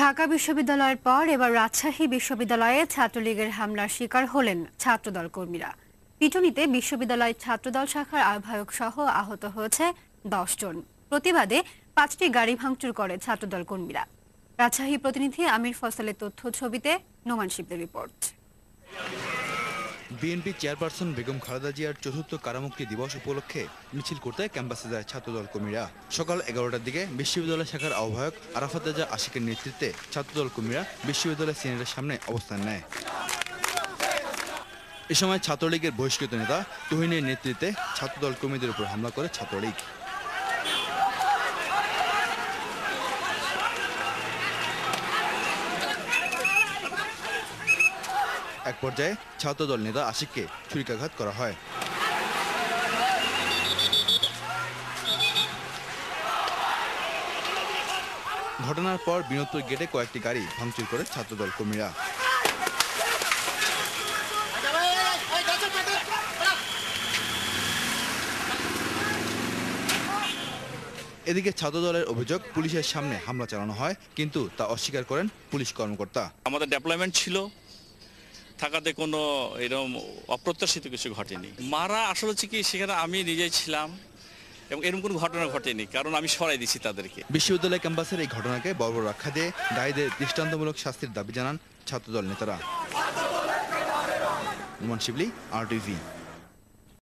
ঢাকা বিশ্ববিদ্যালয়ের পর এবার রাজশাহী বিশ্ববিদ্যালয়ে ছাত্রলীগের হামলার শিকার হলেন ছাত্রদল কর্মীরা। পিটুনিতে বিশ্ববিদ্যালয় ছাত্রদল শাখার আহ্বায়ক সহ আহত হয়েছে দশ জন। প্রতিবাদে পাঁচটি গাড়ি ভাঙচুর করে ছাত্রদল কর্মীরা। রাজশাহী প্রতিনিধি আমির ফসলের তথ্য ছবিতে Noman শিবদের report. BNP chairperson Begum Khaleda জিয়ার চতুর্থ কারামুক্তি দিবস উপলক্ষে মিছিল করতে ক্যাম্পাসে যায় ছাত্রদল কর্মীরা। সকাল এগারোটার দিকে বিশ্ববিদ্যালয় শাখার আহ্বায়ক আরাফাত রাজা আশিকের নেতৃত্বে ছাত্রদল কর্মীরা বিশ্ববিদ্যালয় সিনেটের সামনে অবস্থান নেয়। এ সময় ছাত্রলীগের বহিষ্কৃত নেতা তুহিনের নেতৃত্বে ছাত্রদল কর্মীদের উপর হামলা করে ছাত্রলীগ। এক পর্যায়ে ছাত্রদল নেতা আশিককে ছুরিকাঘাত করা হয়। ঘটনার পর বিনোদপুর গেটে কয়েকটি গাড়ি ভাঙচুর করে ছাত্রদল কর্মীরা। এদিকে ছাত্রদলের অভিযোগ, পুলিশের সামনে হামলা চালানো হয়, কিন্তু তা অস্বীকার করেন পুলিশ কর্মকর্তা। আমাদের ডেভেলপমেন্ট ছিল থাকাতে কোনো এরকম অপ্রত্যাশিত কিছু ঘটেনি। মারা আসলে হচ্ছে কি, সেখানে আমি নিজেই ছিলাম এবং এরকম কোনো ঘটনা ঘটেনি, কারণ আমি সরাই দিছি তাদেরকে। বিশ্ববিদ্যালয় ক্যাম্পাসের এই ঘটনাকে বর্বর রক্ষা দিয়ে দায়ীদের দৃষ্টান্তমূলক শাস্তির দাবি জানান ছাত্রদল নেতারা। নুমান শিবলি আর টিভি